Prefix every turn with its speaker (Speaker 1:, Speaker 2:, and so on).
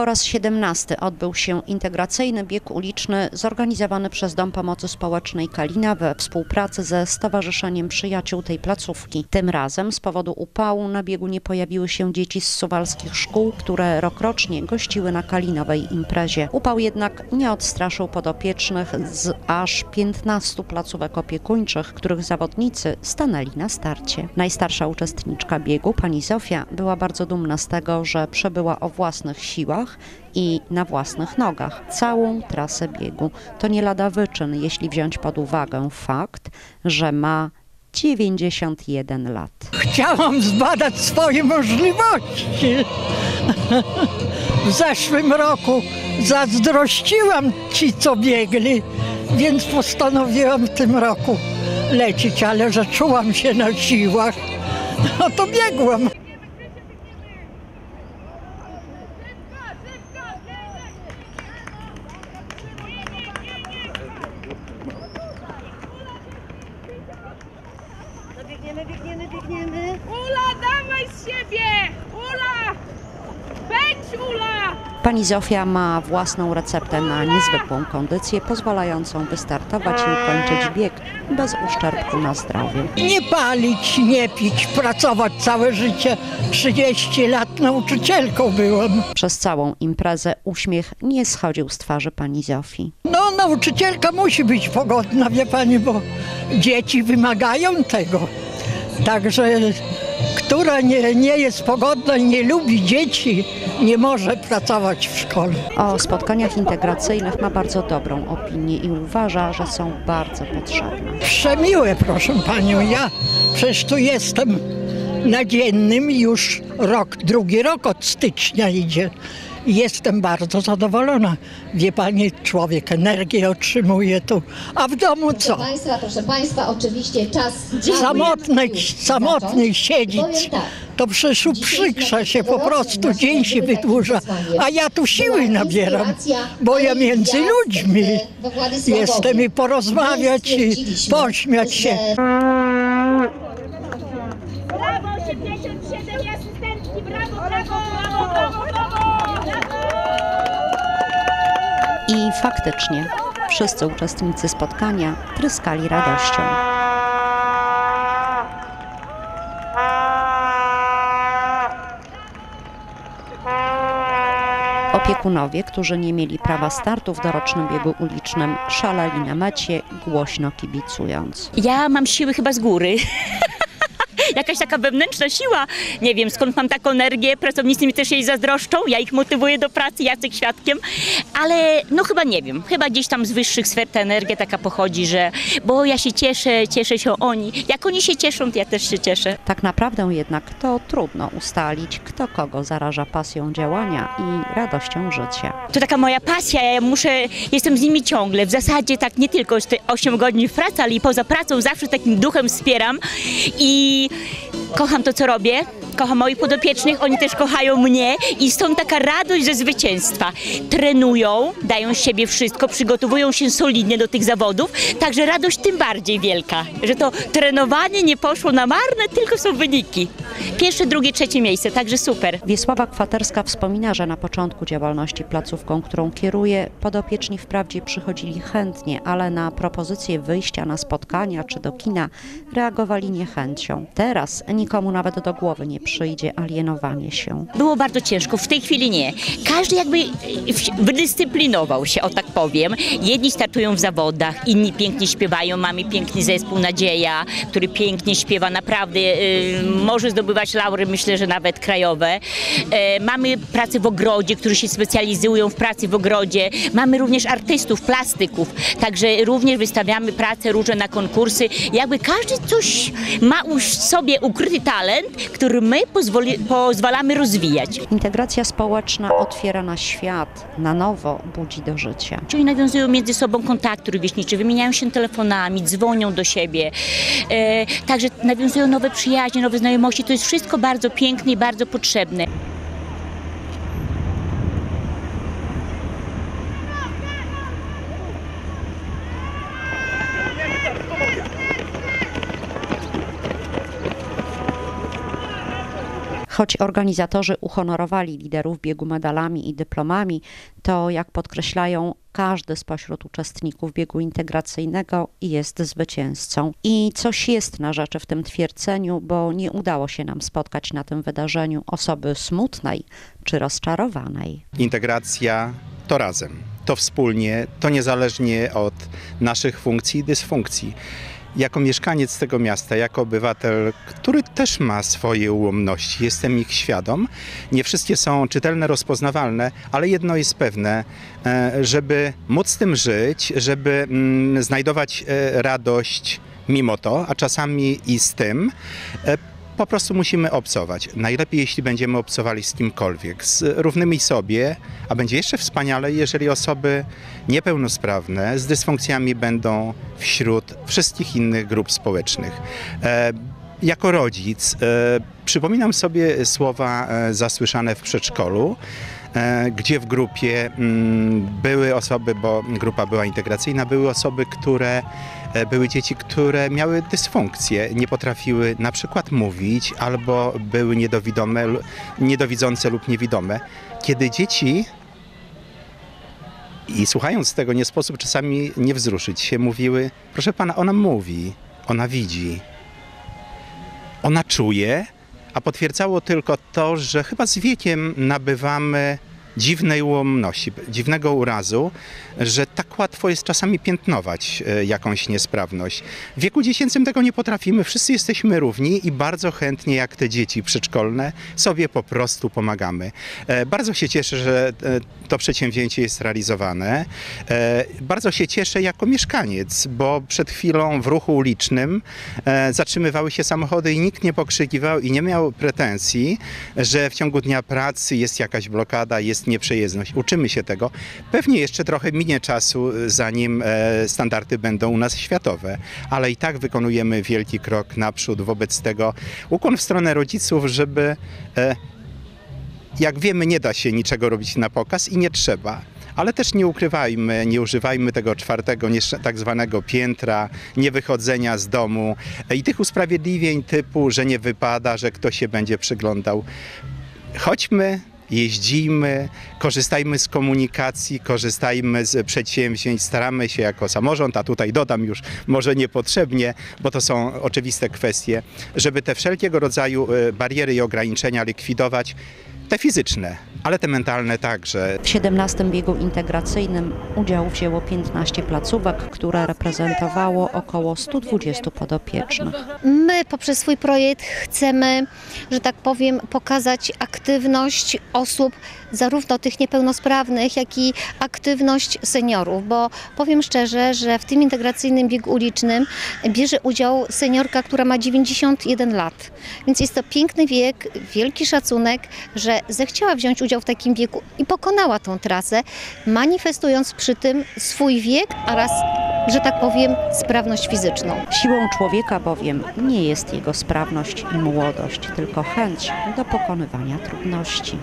Speaker 1: Po raz 17 odbył się integracyjny bieg uliczny zorganizowany przez Dom Pomocy Społecznej Kalina we współpracy ze Stowarzyszeniem Przyjaciół tej placówki. Tym razem z powodu upału na biegu nie pojawiły się dzieci z suwalskich szkół, które rokrocznie gościły na kalinowej imprezie. Upał jednak nie odstraszył podopiecznych z aż 15 placówek opiekuńczych, których zawodnicy stanęli na starcie. Najstarsza uczestniczka biegu, pani Zofia, była bardzo dumna z tego, że przebyła o własnych siłach i na własnych nogach całą trasę biegu. To nie lada wyczyn, jeśli wziąć pod uwagę fakt, że ma 91 lat.
Speaker 2: Chciałam zbadać swoje możliwości. W zeszłym roku zazdrościłam ci, co biegli, więc postanowiłam w tym roku lecieć, ale że czułam się na siłach, no to biegłam.
Speaker 3: Biegniemy, biegniemy, biegniemy. Ula, dawaj z siebie! Ula! Pędź, Ula!
Speaker 1: Pani Zofia ma własną receptę na niezwykłą kondycję, pozwalającą wystartować i ukończyć bieg bez uszczerbku na zdrowiu.
Speaker 2: Nie palić, nie pić, pracować całe życie. 30 lat nauczycielką byłam.
Speaker 1: Przez całą imprezę uśmiech nie schodził z twarzy pani Zofii.
Speaker 2: No, nauczycielka musi być pogodna, wie pani, bo dzieci wymagają tego. Także która nie, nie jest pogodna i nie lubi dzieci, nie może pracować w szkole.
Speaker 1: O spotkaniach integracyjnych ma bardzo dobrą opinię i uważa, że są bardzo potrzebne.
Speaker 2: Przemiłe, proszę panią, ja przecież tu jestem na dziennym już rok, drugi rok od stycznia idzie. Jestem bardzo zadowolona. Wie pani, człowiek energię otrzymuje tu, a w domu co?
Speaker 4: Proszę Państwa, proszę Państwa, oczywiście czas...
Speaker 2: Samotny, samotny siedzieć,
Speaker 4: tak.
Speaker 2: to przecież uprzykrza się, po prostu dzień się wydłuża, a ja tu siły nabieram, bo ja między ludźmi jestem i porozmawiać, i pośmiać się.
Speaker 3: Brawo, 87 i asystentki! Brawo, brawo, brawo, brawo, brawo!
Speaker 1: I faktycznie wszyscy uczestnicy spotkania tryskali radością. Opiekunowie, którzy nie mieli prawa startu w dorocznym biegu ulicznym, szaleli na mecie, głośno kibicując.
Speaker 5: Ja mam siły chyba z góry. Jakaś taka wewnętrzna siła. Nie wiem skąd mam taką energię. Pracownicy mi też jej zazdroszczą. Ja ich motywuję do pracy, Jacek świadkiem. Ale no chyba nie wiem. Chyba gdzieś tam z wyższych sfer ta energia taka pochodzi, że bo ja się cieszę, cieszę się oni. Jak oni się cieszą, to ja też się cieszę.
Speaker 1: Tak naprawdę jednak to trudno ustalić, kto kogo zaraża pasją działania i radością życia.
Speaker 5: To taka moja pasja, ja muszę, jestem z nimi ciągle. W zasadzie tak nie tylko te 8 godzin w pracy, ale i poza pracą zawsze takim duchem wspieram i kocham to, co robię. Kocham moich podopiecznych, oni też kochają mnie i stąd taka radość ze zwycięstwa. Trenują, dają z siebie wszystko, przygotowują się solidnie do tych zawodów, także radość tym bardziej wielka, że to trenowanie nie poszło na marne, tylko są wyniki. Pierwsze, drugie, trzecie miejsce, także super.
Speaker 1: Wiesława Kwaterska wspomina, że na początku działalności placówką, którą kieruje, podopieczni wprawdzie przychodzili chętnie, ale na propozycje wyjścia na spotkania czy do kina reagowali niechęcią. Teraz nikomu nawet do głowy nie przyjdzie alienowanie się.
Speaker 5: Było bardzo ciężko, w tej chwili nie. Każdy jakby e, wydyscyplinował się, o tak powiem. Jedni startują w zawodach, inni pięknie śpiewają. Mamy piękny zespół Nadzieja, który pięknie śpiewa, naprawdę e, może zdobywać laury, myślę, że nawet krajowe. E, mamy pracę w ogrodzie, którzy się specjalizują w pracy w ogrodzie. Mamy również artystów, plastyków, także również wystawiamy pracę różne na konkursy. Jakby każdy coś ma już w sobie ukryty talent, który my pozwoli, pozwalamy rozwijać.
Speaker 1: Integracja społeczna otwiera na świat, na nowo budzi do życia.
Speaker 5: Czyli nawiązują między sobą kontakty rówieśnicze, wymieniają się telefonami, dzwonią do siebie. E, także nawiązują nowe przyjaźnie, nowe znajomości. To jest wszystko bardzo piękne i bardzo potrzebne.
Speaker 1: Choć organizatorzy uhonorowali liderów biegu medalami i dyplomami, to jak podkreślają, każdy spośród uczestników biegu integracyjnego jest zwycięzcą. I coś jest na rzeczy w tym twierdzeniu, bo nie udało się nam spotkać na tym wydarzeniu osoby smutnej czy rozczarowanej.
Speaker 6: Integracja to razem, to wspólnie, to niezależnie od naszych funkcji i dysfunkcji. Jako mieszkaniec tego miasta, jako obywatel, który też ma swoje ułomności, jestem ich świadom. Nie wszystkie są czytelne, rozpoznawalne, ale jedno jest pewne, e, żeby móc tym żyć, żeby mm, znajdować e, radość mimo to, a czasami i z tym, e, po prostu musimy obcować. Najlepiej, jeśli będziemy obcowali z kimkolwiek, z równymi sobie, a będzie jeszcze wspaniale, jeżeli osoby niepełnosprawne z dysfunkcjami będą wśród wszystkich innych grup społecznych. E, jako rodzic e, przypominam sobie słowa e, zasłyszane w przedszkolu, e, gdzie w grupie mm, były osoby, bo grupa była integracyjna, były osoby, które były dzieci, które miały dysfunkcje, nie potrafiły na przykład mówić albo były niedowidome, niedowidzące lub niewidome. Kiedy dzieci i słuchając tego nie sposób czasami nie wzruszyć się, mówiły, proszę pana, ona mówi, ona widzi, ona czuje, a potwierdzało tylko to, że chyba z wiekiem nabywamy dziwnej ułomności, dziwnego urazu, że tak łatwo jest czasami piętnować e, jakąś niesprawność. W wieku dziecięcym tego nie potrafimy, wszyscy jesteśmy równi i bardzo chętnie, jak te dzieci przedszkolne, sobie po prostu pomagamy. E, Bardzo się cieszę, że e, to przedsięwzięcie jest realizowane. Bardzo się cieszę jako mieszkaniec, bo przed chwilą w ruchu ulicznym zatrzymywały się samochody i nikt nie pokrzykiwał i nie miał pretensji, że w ciągu dnia pracy jest jakaś blokada, jest nieprzejezdność. Uczymy się tego. Pewnie jeszcze trochę minie czasu, zanim e, standardy będą u nas światowe, ale i tak wykonujemy wielki krok naprzód wobec tego. Ukłon w stronę rodziców, żeby e, jak wiemy, nie da się niczego robić na pokaz i nie trzeba. Ale też nie ukrywajmy, nie używajmy tego czwartego, tak zwanego piętra, niewychodzenia z domu e, i tych usprawiedliwień typu, że nie wypada, że ktoś się będzie przyglądał. Chodźmy, jeździmy, korzystajmy z komunikacji, korzystajmy z przedsięwzięć, staramy się jako samorząd, a tutaj dodam już może niepotrzebnie, bo to są oczywiste kwestie, żeby te wszelkiego rodzaju e, bariery i ograniczenia likwidować, te fizyczne, ale te mentalne także.
Speaker 1: W 17 biegu integracyjnym udział wzięło 15 placówek, które reprezentowało około 120 podopiecznych.
Speaker 7: My poprzez swój projekt chcemy, że tak powiem, pokazać aktywność osób, zarówno tych niepełnosprawnych, jak i aktywność seniorów, bo powiem szczerze, że w tym integracyjnym biegu ulicznym bierze udział seniorka, która ma 91 lat. Więc jest to piękny wiek, wielki szacunek, zechciała wziąć udział w takim biegu i pokonała tą trasę, manifestując przy tym swój wiek oraz, że tak powiem, sprawność fizyczną.
Speaker 1: Siłą człowieka bowiem nie jest jego sprawność i młodość, tylko chęć do pokonywania trudności.